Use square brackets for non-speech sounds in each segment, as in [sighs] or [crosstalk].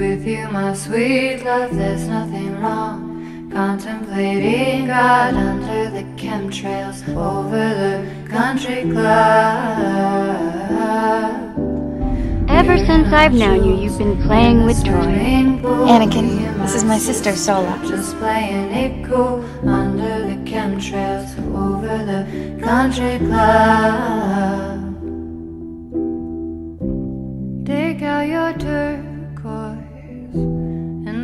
With you, my sweet love, there's nothing wrong. Contemplating God under the chemtrails over the country club. Ever since I've known you, you've been playing with Troy. Anakin, this is my sister Sola. Just playing it cool under the chemtrails over the country club.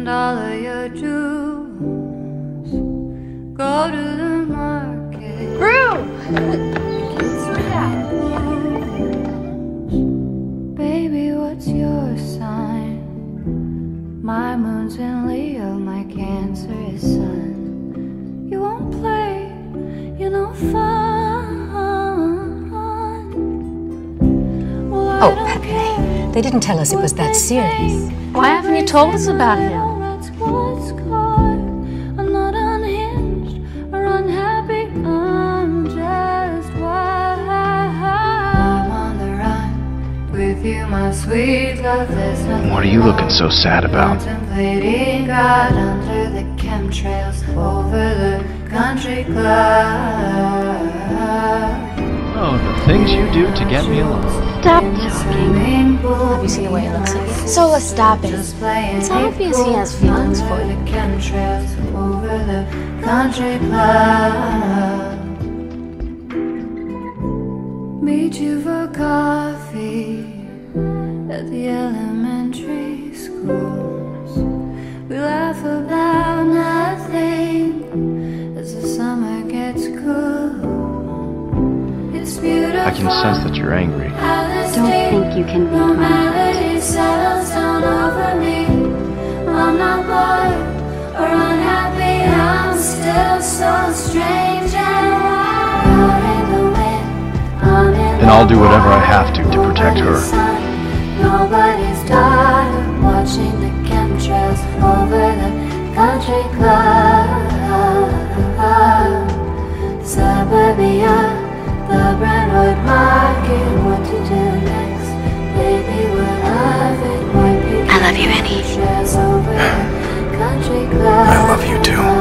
And all of your jewels. Go to the market. Baby, what's your sign? My moon's in Leo, my Cancer is Sun. You won't play, you know fun. Well, Oh, Pepe, they didn't tell us it was that serious. Why haven't you told us about him? Red sports. I'm not unhinged or unhappy. I'm just wild. I'm on the run with you, my sweet love. There's nothing What are you looking so sad about? Contemplating God under the chemtrails over the country club. The things you do to get me along. Stop talking. Have you seen the way he looks at you? Sola, stop it. It's obvious he has feelings for you. the chemtrails over the country club. Meet you for coffee at the elementary schools. I can sense that you're angry. Don't think you can be No mine. melody settles down over me. I'm not bored or unhappy. I'm still so strange and wild. Out in the wind, I'm in Then I'll do whatever I have to to protect her. nobody's daughter watching the chemtrails over the country club. Suburbia, Brentwood Market. What to do next? Baby, what of it? White people I love you, Annie. shares over the [sighs] country club. I love you too.